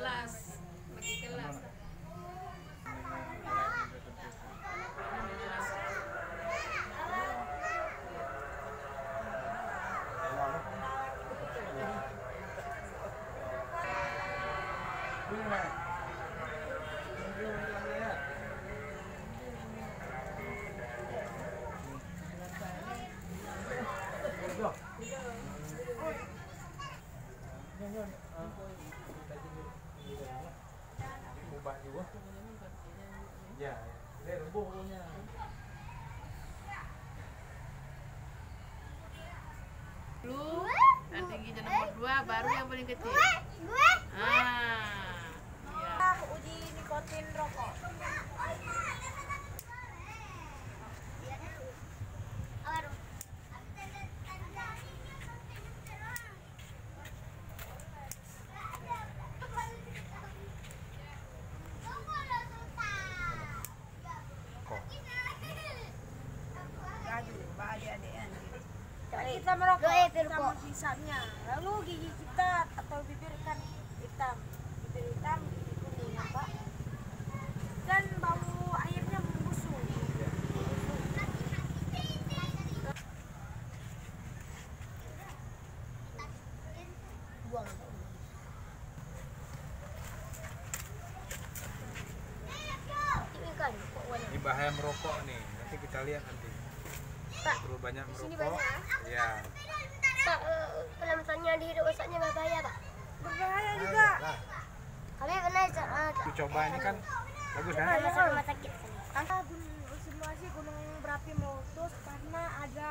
kelas lagi kelas Ya, dia rembuh punya. dulu dan tingginya nomor dua baru yang paling kecil. ah iya. Uji nikotin rokok kita kita mau hisapnya lalu gigi kita atau bibir kan hitam bibir hitam gigi kuning apa dan bau airnya membusuk buang Ini bahaya merokok nih. Nanti kita lihat nanti. Pak, Terlalu banyak merokok. banyak, Ya. Pak, eh, kalau misalnya dihirup asapnya berbahaya, Pak. berbahaya juga Lah, Kami pernah uh, Itu coba ini kan bagus kan? masuk rumah sakit. simulasi gunung berapi meletus karena ada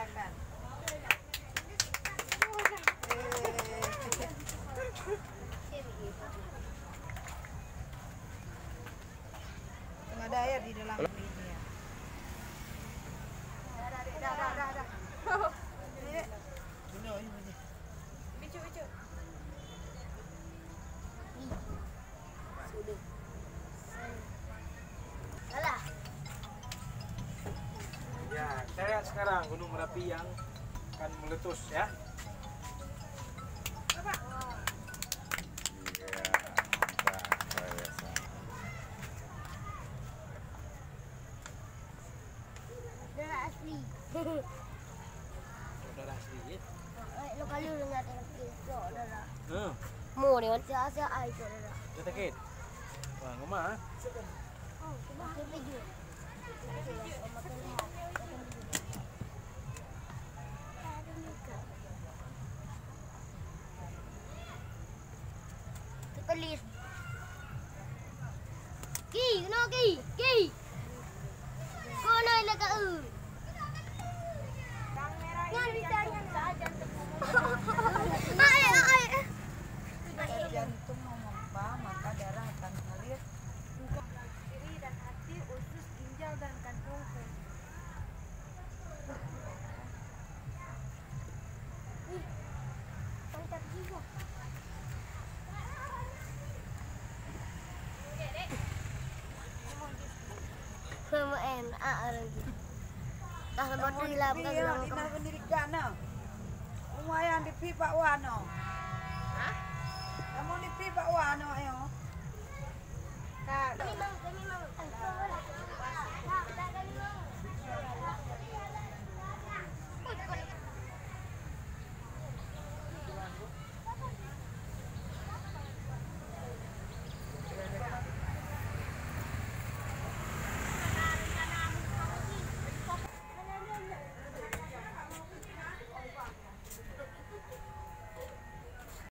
silakan. Ada air di dalam sekarang Gunung Merapi yang akan meletus ya. Darah asli. Saudara asli Lo kali lu nggak. Hmm, Mau ni ai dia. Wah, ah. Oh, cuba kita. police. Key, no key, key. Enak lagi. Dah lepas tu lah bukan Iya, bilang di mana pendidikan no? Lumayan di pipa wano.